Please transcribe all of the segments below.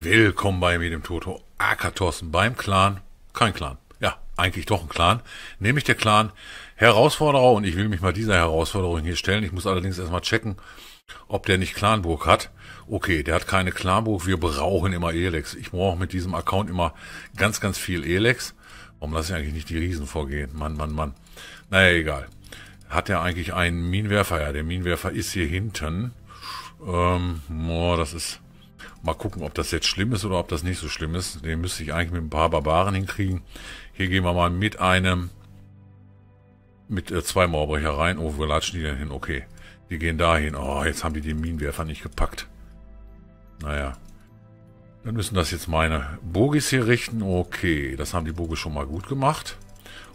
Willkommen bei mir, dem Toto Akatorsten beim Clan. Kein Clan. Eigentlich doch ein Clan. Nämlich der Clan Herausforderer und ich will mich mal dieser Herausforderung hier stellen. Ich muss allerdings erstmal checken, ob der nicht Clanburg hat. Okay, der hat keine Clanburg. Wir brauchen immer Elex. Ich brauche mit diesem Account immer ganz, ganz viel Elex. Warum lasse ich eigentlich nicht die Riesen vorgehen? Mann, Mann, Mann. Naja, egal. Hat er eigentlich einen Minenwerfer? Ja, der Minenwerfer ist hier hinten. Ähm, boah, das ist Mal gucken, ob das jetzt schlimm ist oder ob das nicht so schlimm ist. Den müsste ich eigentlich mit ein paar Barbaren hinkriegen. Hier gehen wir mal mit einem, mit äh, zwei Mauerbrecher rein. Oh, wo latschen die denn hin? Okay, die gehen dahin. Oh, jetzt haben die den Minenwerfer nicht gepackt. Naja. Dann müssen das jetzt meine Bogis hier richten. Okay, das haben die Bogis schon mal gut gemacht.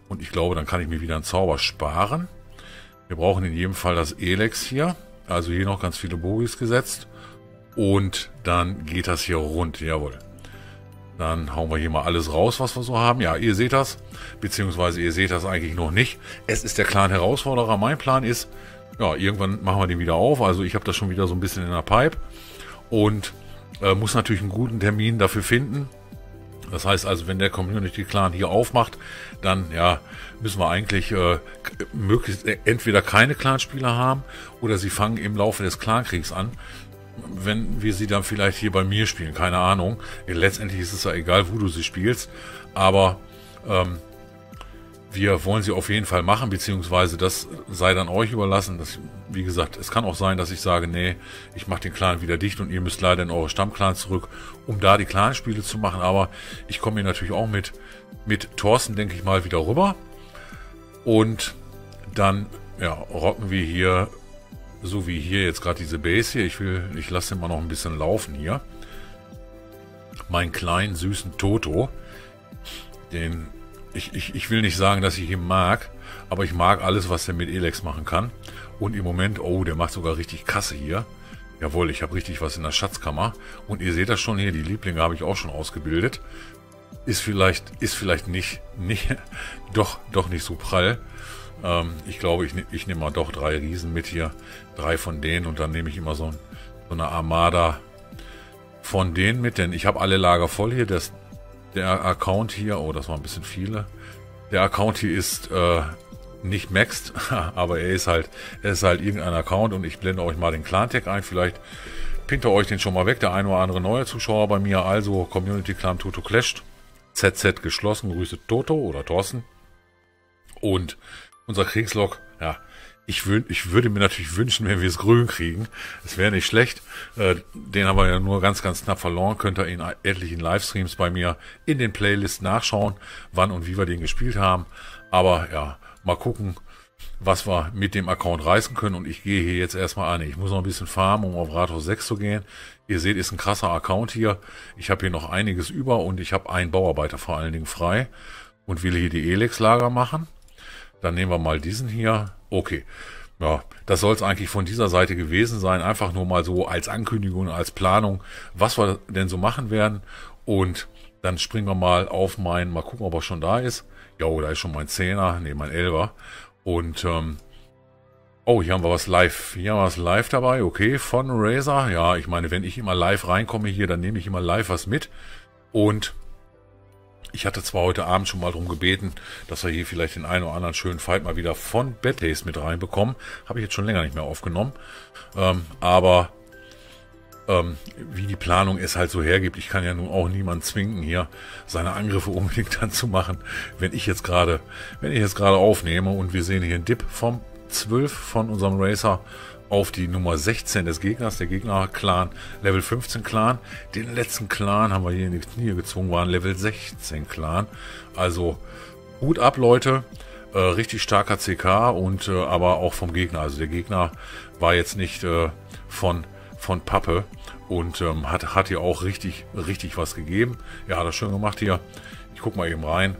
Und ich glaube, dann kann ich mir wieder einen Zauber sparen. Wir brauchen in jedem Fall das Elex hier. Also hier noch ganz viele Bogis gesetzt. Und dann geht das hier rund. Jawohl. Dann hauen wir hier mal alles raus, was wir so haben. Ja, ihr seht das. Beziehungsweise ihr seht das eigentlich noch nicht. Es ist der Clan Herausforderer. Mein Plan ist, ja, irgendwann machen wir den wieder auf. Also ich habe das schon wieder so ein bisschen in der Pipe. Und äh, muss natürlich einen guten Termin dafür finden. Das heißt also, wenn der Community Clan hier aufmacht, dann ja, müssen wir eigentlich äh, möglichst entweder keine Clanspieler haben oder sie fangen im Laufe des Clankriegs an wenn wir sie dann vielleicht hier bei mir spielen, keine Ahnung. Letztendlich ist es ja egal, wo du sie spielst, aber ähm, wir wollen sie auf jeden Fall machen, beziehungsweise das sei dann euch überlassen. Das, wie gesagt, es kann auch sein, dass ich sage, nee, ich mache den Clan wieder dicht und ihr müsst leider in eure Stammclan zurück, um da die Clanspiele zu machen. Aber ich komme hier natürlich auch mit, mit Thorsten, denke ich mal, wieder rüber. Und dann ja, rocken wir hier so wie hier jetzt gerade diese Base hier. Ich will, ich lasse mal noch ein bisschen laufen hier. Meinen kleinen süßen Toto. Den, ich, ich, ich will nicht sagen, dass ich ihn mag, aber ich mag alles, was er mit Elex machen kann. Und im Moment, oh, der macht sogar richtig Kasse hier. Jawohl, ich habe richtig was in der Schatzkammer. Und ihr seht das schon hier, die Lieblinge habe ich auch schon ausgebildet. Ist vielleicht, ist vielleicht nicht, nicht, doch, doch nicht so prall. Ähm, ich glaube, ich, ich nehme mal doch drei Riesen mit hier. Drei von denen und dann nehme ich immer so, so eine Armada von denen mit, denn ich habe alle Lager voll hier. Das, der Account hier, oh, das war ein bisschen viele. Der Account hier ist äh, nicht maxed, aber er ist halt, er ist halt irgendein Account und ich blende euch mal den Clan-Tag ein. Vielleicht pinnt ihr euch den schon mal weg, der ein oder andere neue Zuschauer bei mir. Also Community Clan Toto Clashed. ZZ geschlossen, Grüße Toto oder Thorsten. Und unser Kriegslog, ja, ich, würd, ich würde mir natürlich wünschen, wenn wir es grün kriegen. Es wäre nicht schlecht. Äh, den haben wir ja nur ganz, ganz knapp verloren. Könnt ihr in etlichen Livestreams bei mir in den Playlists nachschauen, wann und wie wir den gespielt haben. Aber ja, mal gucken, was wir mit dem Account reißen können. Und ich gehe hier jetzt erstmal an. Ich muss noch ein bisschen farmen, um auf Rathaus 6 zu gehen. Ihr seht, ist ein krasser Account hier. Ich habe hier noch einiges über und ich habe einen Bauarbeiter vor allen Dingen frei und will hier die Elex-Lager machen. Dann nehmen wir mal diesen hier. Okay. Ja, das soll es eigentlich von dieser Seite gewesen sein. Einfach nur mal so als Ankündigung, als Planung, was wir denn so machen werden. Und dann springen wir mal auf meinen, mal gucken, ob er schon da ist. Ja, oh, da ist schon mein Zehner, nee, mein Elfer. Und, ähm, oh, hier haben wir was live. Hier haben wir was live dabei, okay, von Razer. Ja, ich meine, wenn ich immer live reinkomme hier, dann nehme ich immer live was mit. Und ich hatte zwar heute Abend schon mal darum gebeten, dass wir hier vielleicht den einen oder anderen schönen Fight mal wieder von Bad mit reinbekommen. Habe ich jetzt schon länger nicht mehr aufgenommen. Ähm, aber ähm, wie die Planung es halt so hergibt, ich kann ja nun auch niemanden zwingen, hier seine Angriffe unbedingt dann zu machen, wenn ich jetzt gerade, wenn ich jetzt gerade aufnehme und wir sehen hier einen Dip vom 12 von unserem Racer auf die Nummer 16 des Gegners, der Gegner-Clan, Level 15 Clan. Den letzten Clan haben wir hier in die Knie gezwungen, waren Level 16 Clan. Also Hut ab, Leute. Äh, richtig starker CK und äh, aber auch vom Gegner. Also der Gegner war jetzt nicht äh, von, von Pappe und ähm, hat, hat hier auch richtig, richtig was gegeben. Ja, hat er schön gemacht hier. Ich guck mal eben rein,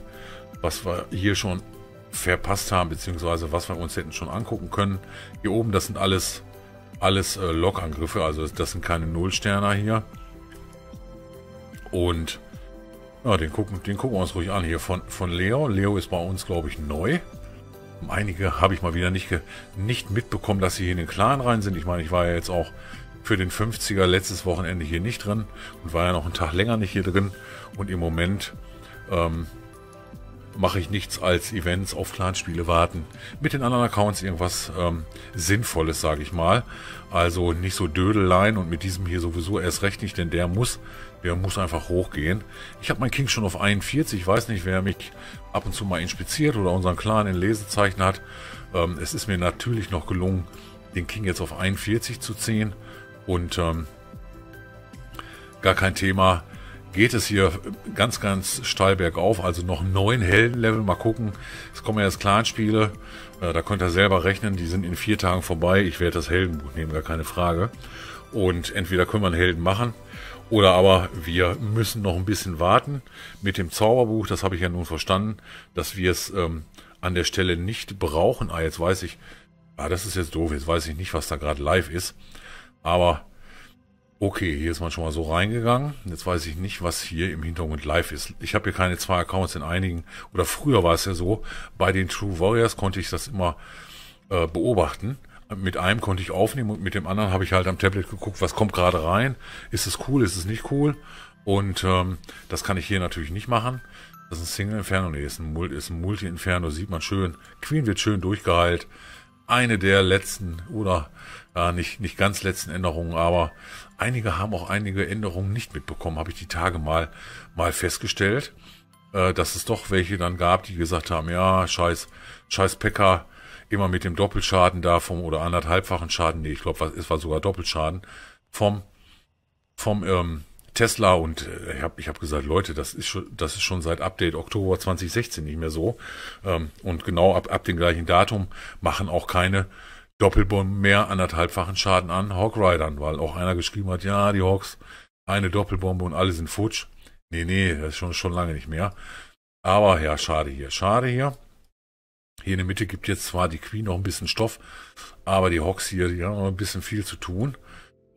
was wir hier schon verpasst haben, beziehungsweise was wir uns hätten schon angucken können. Hier oben, das sind alles, alles äh, Lokangriffe, also das sind keine Nullsterner hier. Und ja, den gucken, den gucken wir uns ruhig an hier von, von Leo. Leo ist bei uns, glaube ich, neu. Einige habe ich mal wieder nicht, nicht mitbekommen, dass sie hier in den Clan rein sind. Ich meine, ich war ja jetzt auch für den 50er letztes Wochenende hier nicht drin und war ja noch einen Tag länger nicht hier drin. Und im Moment ähm, mache ich nichts als Events auf Clanspiele warten. Mit den anderen Accounts irgendwas ähm, Sinnvolles, sage ich mal. Also nicht so Dödelein und mit diesem hier sowieso erst recht nicht, denn der muss, der muss einfach hochgehen. Ich habe mein King schon auf 41. Ich weiß nicht, wer mich ab und zu mal inspiziert oder unseren Clan in Lesezeichen hat. Ähm, es ist mir natürlich noch gelungen, den King jetzt auf 41 zu ziehen. Und ähm, gar kein Thema geht es hier ganz, ganz steil bergauf. Also noch neun Heldenlevel. Mal gucken. Es kommen ja jetzt Clanspiele. Äh, da könnt ihr selber rechnen. Die sind in vier Tagen vorbei. Ich werde das Heldenbuch nehmen, gar keine Frage. Und entweder können wir einen Helden machen. Oder aber wir müssen noch ein bisschen warten mit dem Zauberbuch. Das habe ich ja nun verstanden, dass wir es ähm, an der Stelle nicht brauchen. Ah, jetzt weiß ich. Ah, das ist jetzt doof. Jetzt weiß ich nicht, was da gerade live ist. Aber Okay, hier ist man schon mal so reingegangen. Jetzt weiß ich nicht, was hier im Hintergrund live ist. Ich habe hier keine zwei Accounts in einigen, oder früher war es ja so, bei den True Warriors konnte ich das immer äh, beobachten. Mit einem konnte ich aufnehmen und mit dem anderen habe ich halt am Tablet geguckt, was kommt gerade rein. Ist es cool, ist es nicht cool? Und ähm, das kann ich hier natürlich nicht machen. Das ist ein Single Inferno, nee, ist ein, ist ein Multi Inferno, sieht man schön. Queen wird schön durchgeheilt. Eine der letzten oder ja, nicht, nicht ganz letzten Änderungen, aber einige haben auch einige Änderungen nicht mitbekommen, habe ich die Tage mal, mal festgestellt, äh, dass es doch welche dann gab, die gesagt haben, ja, scheiß, scheiß Packer, immer mit dem Doppelschaden da vom, oder anderthalbfachen Schaden, nee, ich glaube, es war sogar Doppelschaden, vom, vom, ähm, Tesla und äh, ich habe ich hab gesagt, Leute, das ist schon, das ist schon seit Update Oktober 2016 nicht mehr so. Ähm, und genau ab, ab dem gleichen Datum machen auch keine Doppelbomben mehr anderthalbfachen Schaden an Hawk Riders, weil auch einer geschrieben hat, ja, die Hawks, eine Doppelbombe und alle sind futsch. Nee, nee, das ist schon, schon lange nicht mehr. Aber ja, schade hier. Schade hier. Hier in der Mitte gibt jetzt zwar die Queen noch ein bisschen Stoff, aber die Hawks hier, die haben noch ein bisschen viel zu tun.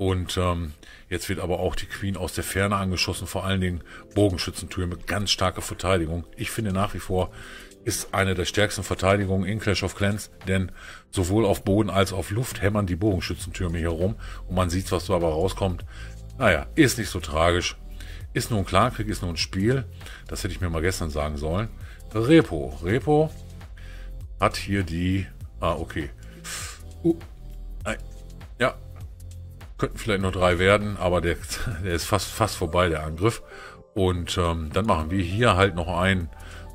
Und ähm, jetzt wird aber auch die Queen aus der Ferne angeschossen, vor allen Dingen Bogenschützentürme, ganz starke Verteidigung. Ich finde nach wie vor, ist eine der stärksten Verteidigungen in Clash of Clans, denn sowohl auf Boden als auch auf Luft hämmern die Bogenschützentürme hier rum und man sieht, was dabei rauskommt. Naja, ist nicht so tragisch. Ist nur ein Klankrieg, ist nur ein Spiel. Das hätte ich mir mal gestern sagen sollen. Repo. Repo hat hier die... Ah, okay. Uh, ja, könnten vielleicht noch drei werden, aber der, der ist fast, fast vorbei, der Angriff. Und ähm, dann machen wir hier halt noch einen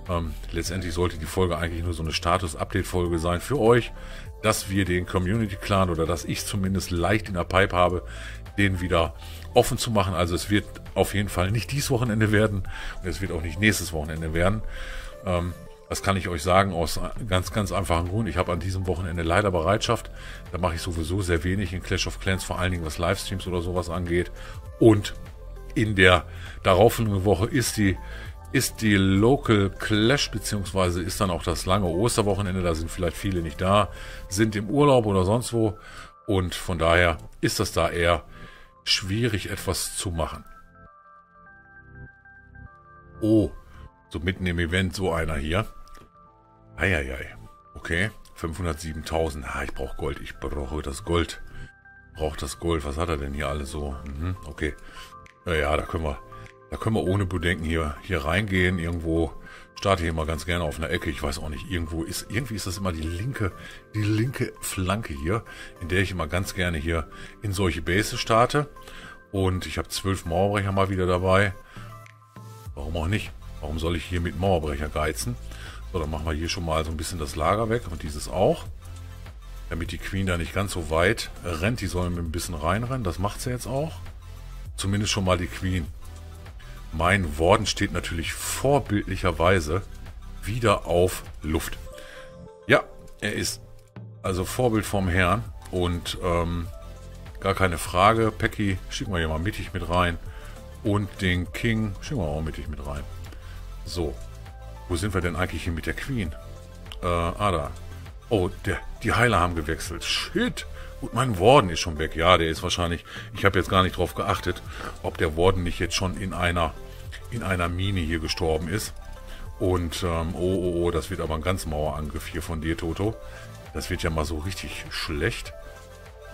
ähm, letztendlich sollte die Folge eigentlich nur so eine Status-Update-Folge sein für euch, dass wir den Community-Clan oder dass ich zumindest leicht in der Pipe habe, den wieder offen zu machen. Also es wird auf jeden Fall nicht dieses Wochenende werden und es wird auch nicht nächstes Wochenende werden. Ähm, das kann ich euch sagen aus ganz, ganz einfachen Grund. Ich habe an diesem Wochenende leider Bereitschaft. Da mache ich sowieso sehr wenig in Clash of Clans, vor allen Dingen was Livestreams oder sowas angeht. Und in der darauffolgenden Woche ist die ist die Local Clash, beziehungsweise ist dann auch das lange Osterwochenende, da sind vielleicht viele nicht da, sind im Urlaub oder sonst wo. Und von daher ist das da eher schwierig, etwas zu machen. Oh, so mitten im Event so einer hier. Eieiei. Okay, 507.000. Ah, ich brauche Gold. Ich brauche das Gold. Braucht das Gold. Was hat er denn hier alles so? Mhm, okay. Ja, da können wir da können wir ohne Bedenken hier, hier reingehen. Irgendwo starte ich immer ganz gerne auf einer Ecke. Ich weiß auch nicht, irgendwo ist, irgendwie ist das immer die linke, die linke Flanke hier, in der ich immer ganz gerne hier in solche Bases starte. Und ich habe zwölf Mauerbrecher mal wieder dabei. Warum auch nicht? Warum soll ich hier mit Mauerbrecher geizen? So, dann machen wir hier schon mal so ein bisschen das Lager weg und dieses auch. Damit die Queen da nicht ganz so weit rennt. Die soll ein bisschen reinrennen. Das macht sie jetzt auch. Zumindest schon mal die Queen. Mein Worden steht natürlich vorbildlicherweise wieder auf Luft. Ja, er ist also Vorbild vom Herrn und ähm, gar keine Frage. Pecky schicken wir hier mal mittig mit rein und den King schicken wir auch mittig mit rein. So, wo sind wir denn eigentlich hier mit der Queen? Äh, ah da. Oh, der, die Heiler haben gewechselt. Shit. Und mein Warden ist schon weg. Ja, der ist wahrscheinlich... Ich habe jetzt gar nicht drauf geachtet, ob der Warden nicht jetzt schon in einer in einer Mine hier gestorben ist. Und, ähm, oh, oh, oh, das wird aber ein ganz Mauerangriff hier von dir, Toto. Das wird ja mal so richtig schlecht.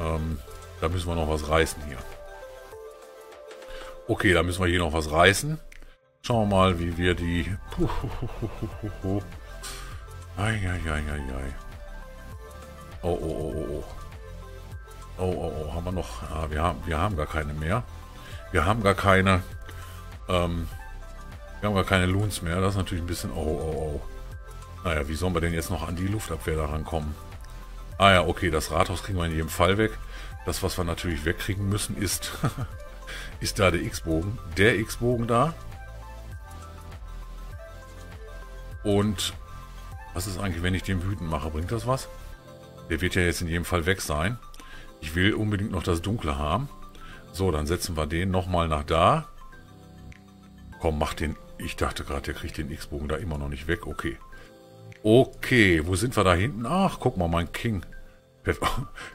Ähm, da müssen wir noch was reißen hier. Okay, da müssen wir hier noch was reißen. Schauen wir mal, wie wir die... Eieieiei. Oh, oh, oh, oh, oh. Oh, oh, oh, haben wir noch... Ah, wir, haben, wir haben gar keine mehr. Wir haben gar keine... Ähm, wir haben gar keine Loons mehr. Das ist natürlich ein bisschen... Oh, oh, oh. Naja, wie sollen wir denn jetzt noch an die Luftabwehr da rankommen? Ah ja, okay, das Rathaus kriegen wir in jedem Fall weg. Das, was wir natürlich wegkriegen müssen, ist... ist da der X-Bogen. Der X-Bogen da. Und was ist eigentlich, wenn ich den wütend mache? Bringt das was? Der wird ja jetzt in jedem Fall weg sein. Ich will unbedingt noch das Dunkle haben. So, dann setzen wir den nochmal nach da. Komm, mach den ich dachte gerade, der kriegt den X-Bogen da immer noch nicht weg. Okay. Okay, wo sind wir da hinten? Ach, guck mal, mein King.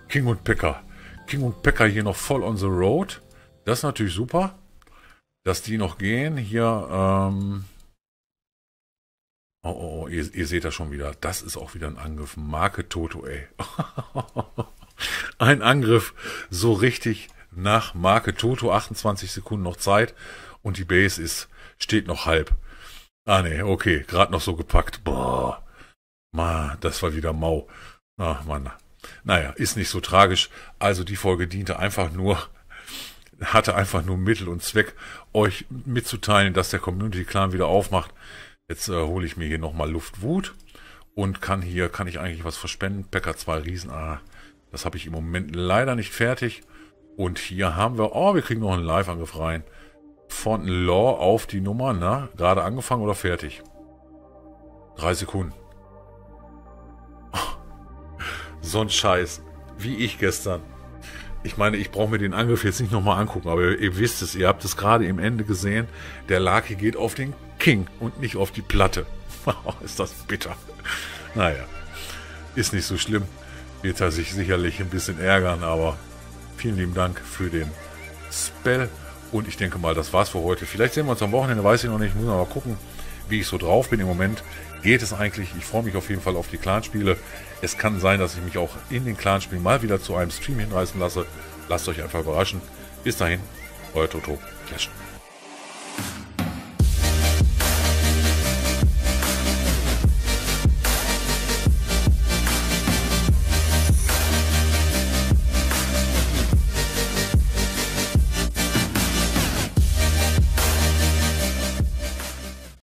King und Pecker. King und Pecker hier noch voll on the road. Das ist natürlich super, dass die noch gehen. Hier, ähm... Oh, oh, oh, ihr, ihr seht das schon wieder. Das ist auch wieder ein Angriff. Marke Toto, ey. ein Angriff so richtig nach Marke Toto. 28 Sekunden noch Zeit. Und die Base ist Steht noch halb. Ah nee, okay, gerade noch so gepackt. Boah. Ma, das war wieder mau. Ach Mann. Naja, ist nicht so tragisch. Also die Folge diente einfach nur, hatte einfach nur Mittel und Zweck, euch mitzuteilen, dass der Community Clan wieder aufmacht. Jetzt äh, hole ich mir hier nochmal Luftwut und kann hier, kann ich eigentlich was verspenden. Packer 2 Riesen, ah, das habe ich im Moment leider nicht fertig. Und hier haben wir, oh, wir kriegen noch einen Live-Angriff rein von Law auf die Nummer, na? Gerade angefangen oder fertig? Drei Sekunden. so ein Scheiß. Wie ich gestern. Ich meine, ich brauche mir den Angriff jetzt nicht nochmal angucken, aber ihr, ihr, wisst es, ihr habt es gerade im Ende gesehen. Der Laki geht auf den King und nicht auf die Platte. ist das bitter. Naja, ist nicht so schlimm. Wird er sich sicherlich ein bisschen ärgern, aber vielen lieben Dank für den Spell. Und ich denke mal, das war's für heute. Vielleicht sehen wir uns am Wochenende, weiß ich noch nicht. Ich muss mal gucken, wie ich so drauf bin. Im Moment geht es eigentlich. Ich freue mich auf jeden Fall auf die Clanspiele. Es kann sein, dass ich mich auch in den Clanspielen mal wieder zu einem Stream hinreißen lasse. Lasst euch einfach überraschen. Bis dahin, euer Toto. Clash.